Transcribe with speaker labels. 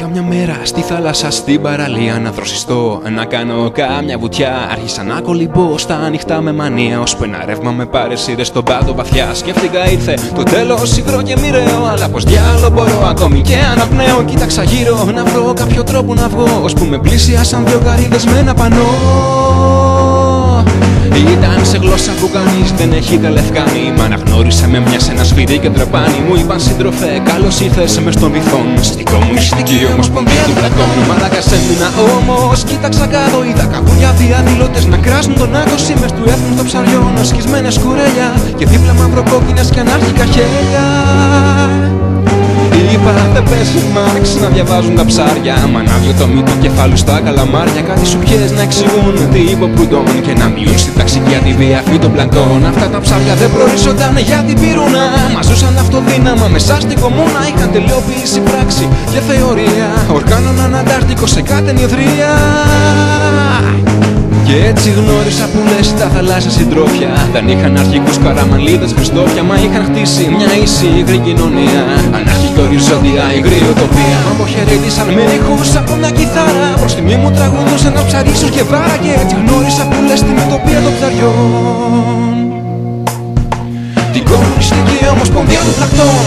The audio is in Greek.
Speaker 1: Καμιά μέρα στη θάλασσα στην παραλία να δροσιστώ Να κάνω κάμια βουτιά. Άρχισα να κολυμπώ στα ανοιχτά με μανία Ώσπου ένα ρεύμα με πάρε σύρε στον πάτο βαθιά. Σκέφτηκα ήρθε το τέλος υγρό και μοιραίο Αλλά πως διάλο μπορώ ακόμη και αναπνέω. Κοίταξα γύρω να βρω κάποιο τρόπο να βγω Ώσπου με πλήσιασαν δυο καρύδες με ένα πανό ήταν σε γλώσσα που κανείς δεν έχει καλευκάνει. Μ' αναγνώρισε με μιας σε ένα σφυρί και τρεπάνι. Μου είπαν σύντροφε, καλώς ήρθε μες στον βυθόν. Στην κομμουνιστική ομοσπονδία του πλατών. Μαλάκας έμεινα όμως. Κοίταξα κάτω, είδα κακούλια διαδηλωτέ να κράζουν τον άκοση με του έθνου των ψαριών. Σκισμένε κουρέλια και δίπλα μαυροκόκκινες και ανάρχικα χέρια. Είπα δεν πέσει Μάρξ να διαβάζουν τα ψάρια. Μανάδιο το μη του κεφάλου στα καλαμάρια. Κάτι σου πιες να εξηγούν τι είπε ο Προυντών Και να μειούν στην ταξίδια τη διαφή των πλαντών Αυτά τα ψάρια δεν προορίζονταν για την πυρούνα Μα ζούσαν αυτοδύναμα μέσα στην κομμούνα. Είχαν τελειοποιήσει πράξη και θεωρία. Οργάνωναν αντάρτικο σε κάθε νιοδρία και έτσι γνώρισα που λες τα θαλάσσια συντρόφια. Δεν είχαν αρχικούς καραμαλίδες χριστόφια Μα είχαν χτίσει μια ίση υγρή κοινωνία. Ανάρχικη οριζόντια υγρή οτοπία Μα αποχαιρέτησαν με ήχους από μια κιθάρα. Προς τιμή μου τραγουδούσαν να ψαρίσουν και βάρα Και έτσι γνώρισα που λες την οτοπία των ψαριών. Την κομμουνιστική ομοσπονδία των πλακτών